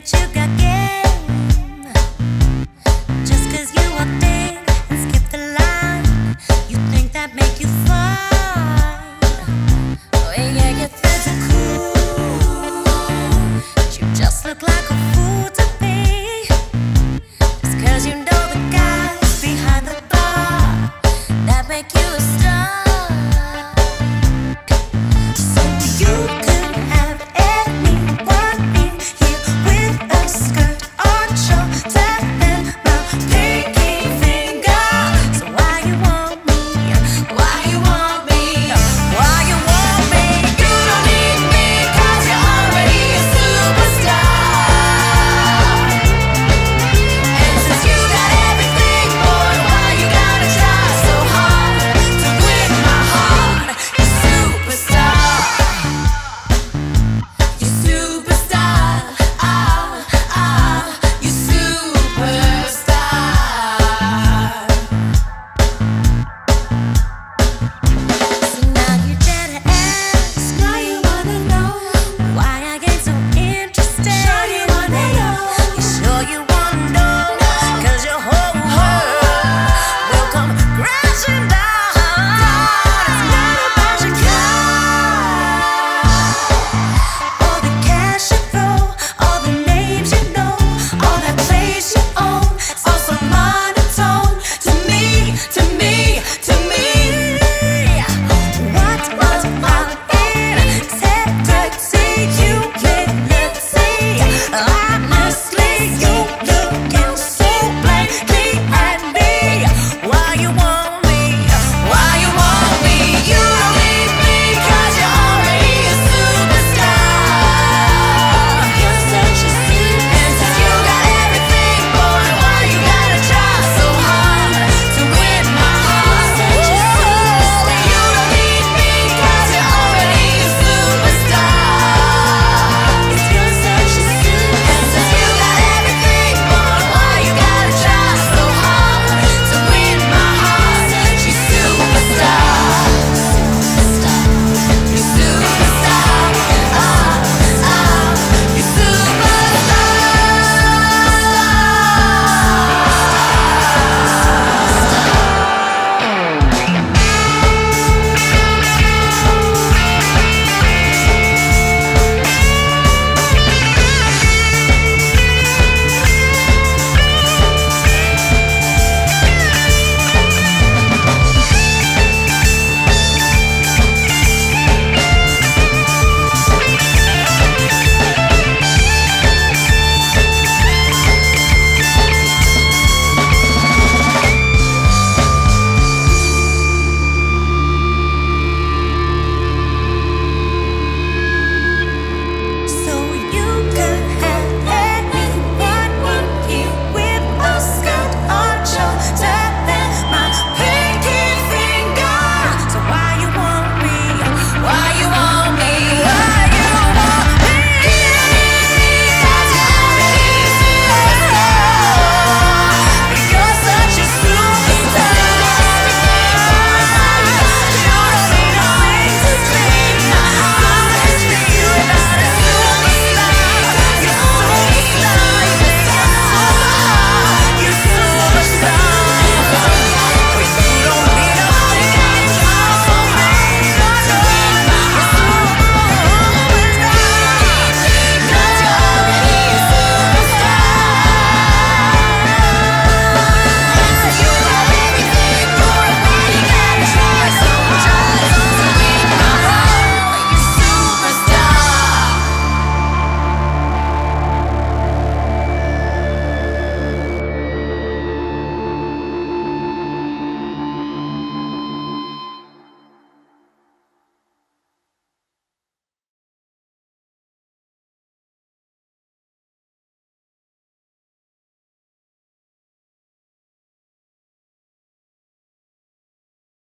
that you got.